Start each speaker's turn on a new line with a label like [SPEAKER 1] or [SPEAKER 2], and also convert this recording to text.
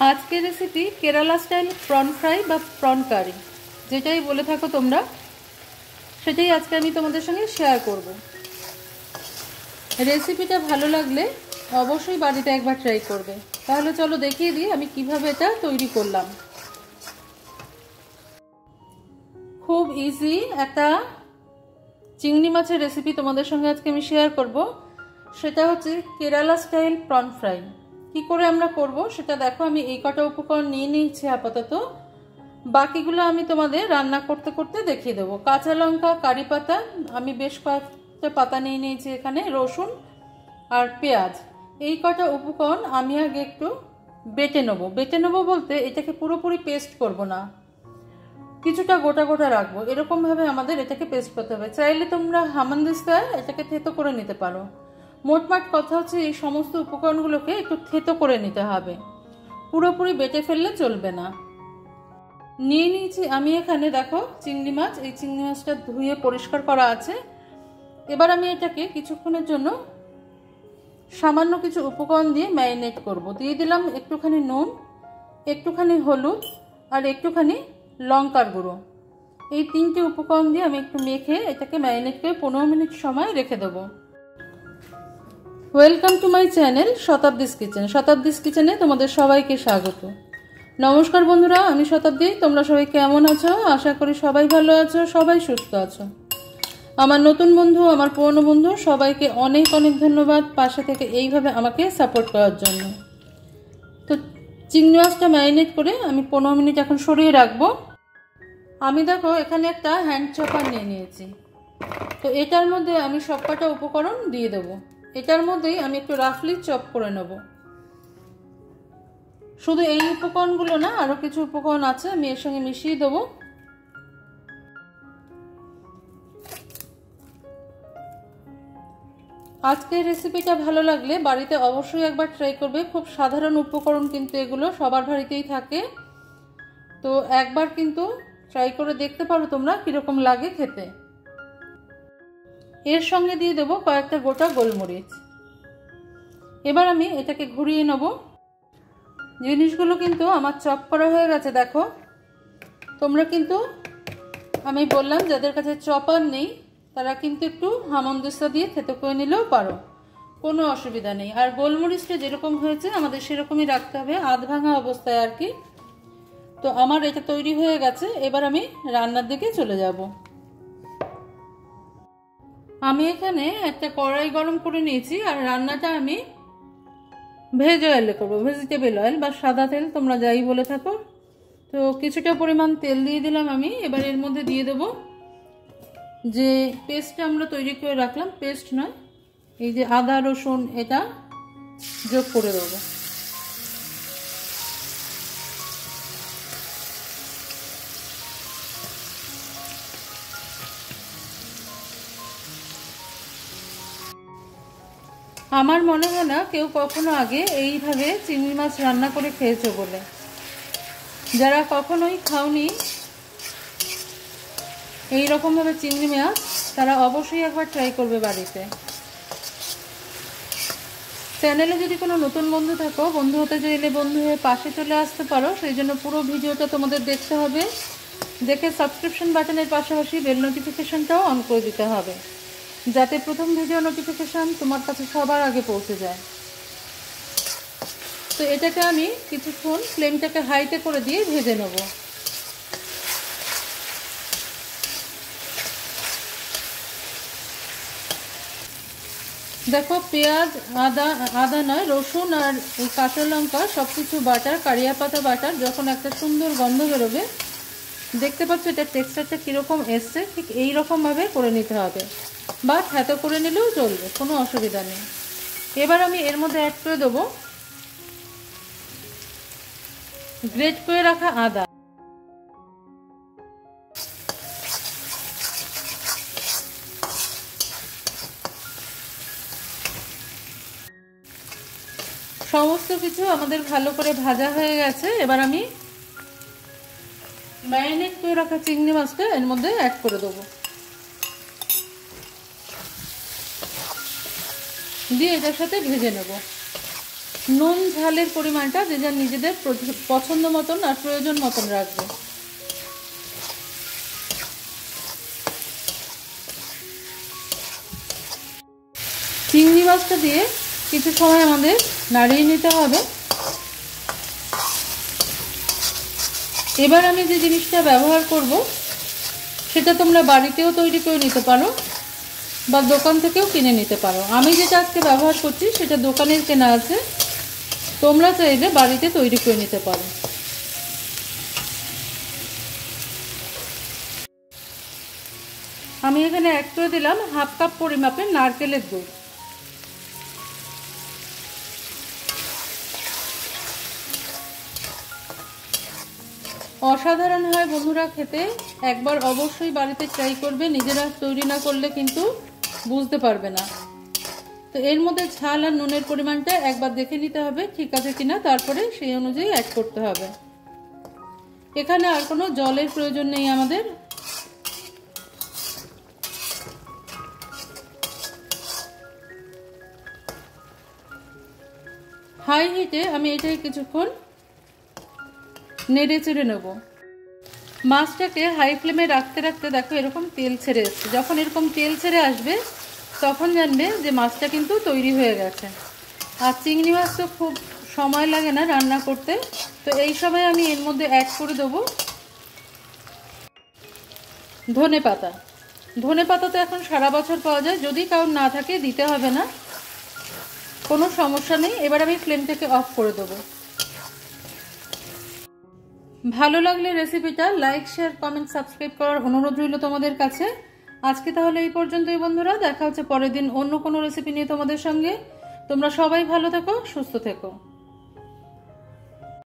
[SPEAKER 1] আজকের recipe Kerala style prawn fry বা prawn curry যেটাই বলে থাকো তোমরা, সেটাই আজকে আমি তোমাদের সঙ্গে শেয়ার করব। রেসিপিটা ভালো লাগলে অবশ্যই বাড়িতে একবার ট্রাই করবে। তাহলে চলো দেখিয়ে দিই আমি কীভাবে এটা তৈরি করলাম। খুব ইজি একটা চিংড়ি মাছের রেসিপি তোমাদের সঙ্গে আজকে আমি শেয়ার করব। সেটা হচ্ছে কেরালা স্টাইল প্রন ফ্রাই কি করে আমরা করব সেটা দেখো, আমি এই কটা উপকরণ নিয়ে নিয়েছি আপাতত। বাকিগুলো আমি তোমাদের রান্না করতে করতে দেখিয়ে দেবো। কাঁচা লঙ্কা, কারি পাতা, আমি বেশ কয়েকটা পাতা নিয়ে নিয়েছি এখানে, রসুন আর পেঁয়াজ। এই কটা উপকরণ আমি আগে একটু বেটে নেব। বেটে নেব বলতে এটাকে পুরোপুরি পেস্ট করব না। কিছুটা গোটা গোটা রাখব। এরকমভাবে আমাদের এটাকে পেস্ট করতে হবে। চাইলে তোমরা হামানদিস্তায় এটাকে থেতো করে নিতে পারো। মোটমাট কথা হচ্ছে, এই সমস্ত উপকরণগুলোকে একটু থেতো করে নিতে হবে। পুরোপুরি বেটে ফেললে চলবে না। নিয়ে নিয়েছি আমি এখানে, দেখো, চিংড়ি মাছ। এই চিংড়ি মাছটা ধুয়ে পরিষ্কার করা আছে। এবার আমি এটাকে কিছুক্ষণের জন্য সামান্য কিছু উপকরণ দিয়ে ম্যারিনেট করব। দিয়ে দিলাম একটুখানি নুন, একটুখানি হলুদ, আর একটুখানি লঙ্কার গুঁড়ো। এই তিনটে উপকরণ দিয়ে আমি একটু মেখে এটাকে ম্যারিনেট করে পনেরো মিনিট সময় রেখে দেবো। Welcome to my channel Shatabdi's kitchen. Shatabdi's কিচেনে তোমাদের সবাইকে স্বাগত। নমস্কার বন্ধুরা, আমি শতাব্দী। তোমরা সবাই কেমন আছো? আশা করি সবাই ভালো আছো, সবাই সুস্থ আছো। আমার নতুন বন্ধু, আমার পুরনো বন্ধু, সবাইকে অনেক অনেক ধন্যবাদ পাশে থেকে এইভাবে আমাকে সাপোর্ট করার জন্য। তো চিংড়ি মাছটা ম্যারিনেট করে আমি পনেরো মিনিট এখন সরিয়ে রাখব। আমি দেখো, এখানে একটা হ্যান্ড চপার নিয়ে নিয়েছি। তো এটার মধ্যে আমি সবকটা উপকরণ দিয়ে দেবো। এটার মধ্যেই আমি একটু রাফলি চপ করে নেব। শুধু এই উপকরণগুলো না আরও কিছু উপকরণ আছে, আমি এর সঙ্গে মিশিয়ে দেবো। আজকের রেসিপিটা ভালো লাগলে বাড়িতে অবশ্যই একবার ট্রাই করবে। খুব সাধারণ উপকরণ কিন্তু এগুলো, সবার বাড়িতেই থাকে। তো একবার কিন্তু ট্রাই করে দেখতে পারো তোমরা কীরকম লাগে খেতে। এর সঙ্গে দিয়ে দেবো কয়েকটা গোটা গোলমরিচ। এবার আমি এটাকে ঘুরিয়ে নেব। জিনিসগুলো কিন্তু আমার চপ করা হয়ে গেছে, দেখো। তোমরা কিন্তু, আমি বললাম যাদের কাছে চপার নেই, তারা কিন্তু একটু হামন্দিস্তা দিয়ে থেতে করে নিলেও পারো। কোনো অসুবিধা নেই। আর গোলমরিচটা যেরকম হয়েছে, আমাদের সেরকমই রাখতে হবে। আধ ভাঙা অবস্থায় আর কি। তো আমার এটা তৈরি হয়ে গেছে। এবার আমি রান্নার দিকে চলে যাব। আমি এখানে একটা কড়াই গরম করে নিয়েছি, আর রান্নাটা আমি ভেজ অয়েলে করব। ভেজিটেবল অয়েল বা সাদা তেল, তোমরা যাই বলে থাকো। তো কিছুটা পরিমাণ তেল দিয়ে দিলাম আমি, এবার এর মধ্যে দিয়ে দেবো যে পেস্টটা আমরা তৈরি করে রাখলাম পেস্ট নয়, এই যে আদা, রসুন, এটা যোগ করে দেবো। আমার মনে হয় না কেউ কখনো আগে এইভাবে চিংড়ি মাছ রান্না করে খেয়েছো বলে। যারা কখনোই খাওনি এই রকমভাবে চিংড়ি মাছ, তারা অবশ্যই একবার ট্রাই করবে বাড়িতে। চ্যানেলে যদি কোনো নতুন বন্ধু থাকো, বন্ধু হতে চাইলে বন্ধু হয়ে পাশে চলে আসতে পারো। সেই জন্য পুরো ভিডিওটা তোমাদের দেখতে হবে। দেখে সাবস্ক্রিপশন বাটনের পাশাপাশি বেল নোটিফিকেশনটাও অন করে দিতে হবে। যাতে প্রথম ভিডিও নোটিফিকেশান তোমার কাছে সবার আগে পৌঁছে যায়। তো এটাকে আমি কিছুক্ষণ ফ্লেমটাকে হাইতে করে দিয়ে ভেজে নেব। দেখো, পেঁয়াজ, আদা আদা নয়, রসুন আর কাঁচা লঙ্কা সব কিছু বাটার কারিয়া পাতা বাটার, যখন একটা সুন্দর গন্ধ বেরোবে, দেখতে পাচ্ছ এটা টেক্সচারটা কীরকম এসছে, ঠিক এই রকমভাবে করে নিতে হবে। বা থেতো করে নিলেও চলবে, কোনো অসুবিধা নেই। এবার আমি এর মধ্যে অ্যাড করে দেবো গ্রেট করে রাখা আদা। সমস্ত কিছু আমাদের ভালো করে ভাজা হয়ে গেছে। এবার আমি ম্যারিনেট করে রাখা চিংড়ি মাছটা এর মধ্যে অ্যাড করে দেবো। দিয়ে এটার সাথে ভেজে নেব। নুন, ঝালের পরিমাণটা যে যার নিজেদের পছন্দ মতন আর প্রয়োজন মতন রাখবে। চিংড়ি মাছটা দিয়ে কিছু সময় আমাদের নাড়িয়ে নিতে হবে। এবার আমি যে জিনিসটা ব্যবহার করব, সেটা তোমরা বাড়িতেও তৈরি করে নিতে পারো। বা দোকান থেকেও কিনে নিতে পারো। আমি যেটা আজকে ব্যবহার করছি, সেটা দোকানের কেনা আছে। তোমরা চাইলে বাড়িতে তৈরি করে নিতে পারো। আমি এখানে এক করে দিলাম হাফ কাপ পরিমাপের নারকেলের দুধ অসাধারণ হয় বন্ধুরা খেতে। একবার অবশ্যই বাড়িতে ট্রাই করবে। নিজেরা তৈরি না করলে কিন্তু বুঝতে পারবে না। তো এর মধ্যে ঝাল আর নুনের পরিমাণটা একবার দেখে নিতে হবে, ঠিক আছে কিনা? তারপরে সেই অনুযায়ী অ্যাড করতে হবে। এখানে আর কোনো জলের প্রয়োজন নেই আমাদের। হাই হিটে আমি এটাই কিছুক্ষণ নেড়ে চেড়ে নেব। মাছটাকে হাই ফ্লেমে রাখতে রাখতে দেখো এরকম তেল ছেড়ে এসছে। যখন এরকম তেল ছেড়ে আসবে, তখন জানবে যে মাছটা কিন্তু তৈরি হয়ে গেছে। আর চিংড়ি মাছ তো খুব সময় লাগে না রান্না করতে। তো এই সময় আমি এর মধ্যে অ্যাড করে দেবো ধনে পাতা। ধনে পাতা তো এখন সারা বছর পাওয়া যায়। যদি কারোর না থাকে, দিতে হবে না। কোনো সমস্যা নেই। এবার আমি ফ্লেমটাকে অফ করে দেবো। ভালো লাগলে রেসিপিটা লাইক শেয়ার কমেন্ট সাবস্ক্রাইব করার অনুরোধ রইল তোমাদের কাছে। আজকে তাহলে এই পর্যন্তই বন্ধুরা, দেখা হচ্ছে পরের দিন অন্য কোনো রেসিপি নিয়ে তোমাদের সঙ্গে। তোমরা সবাই ভালো থেকো, সুস্থ থেকো।